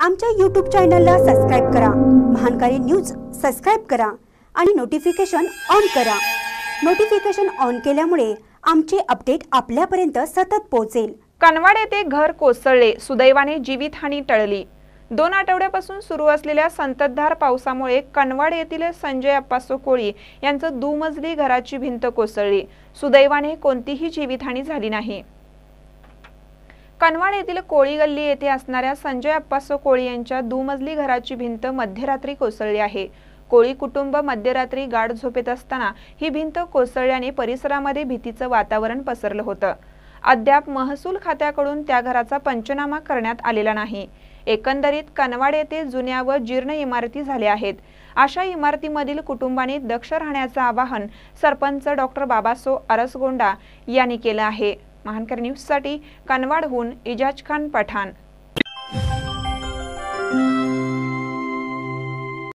आमच्या यूट्यूब चॅनलला सबस्क्राईब करा. महानकारी न्यूज सबस्क्राईब करा आणि नोटिफिकेशन ऑन करा. नोटिफिकेशन ऑन केल्यामुळे आमचे अपडेट आपल्यापर्यंत सतत पोहोचेल. कनवाड येथे घर कोसळले. सुदैवाने जीवितहानी टळली. दोन आठवड्यापासून सुरू असलेल्या संततधार पावसामुळे कनवाड येथील संजय अप्पासो कोळी यांचं दुमजली घराची भिंत कोसळली. सुदैवाने कोणतीही जीवितहानी झाली नाही. कनवाड येथील कोळी गल्ली येथे असणाऱ्या संजय अप्पासो कोळी यांच्या दुमजली घराची भिंत मध्यरात्री कोसळली आहे. कोळी कुटुंब मध्यरात्री गाढ झोपेत असताना ही भिंत कोसळल्याने परिसरामध्ये भीतीचं वातावरण पसरलं होतं. अद्याप महसूल खात्याकडून त्या घराचा पंचनामा करण्यात आलेला नाही. एकंदरीत कनवाड येथे जुन्या व जीर्ण इमारती झाल्या आहेत. अशा इमारतीमधील कुटुंबांनी दक्ष राहण्याचं आवाहन सरपंच डॉक्टर बाबासो अरसगोंडा यांनी केलं आहे. महानकर न्यूजसाठी कनवाडहून इजाज खान पठाण